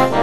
Thank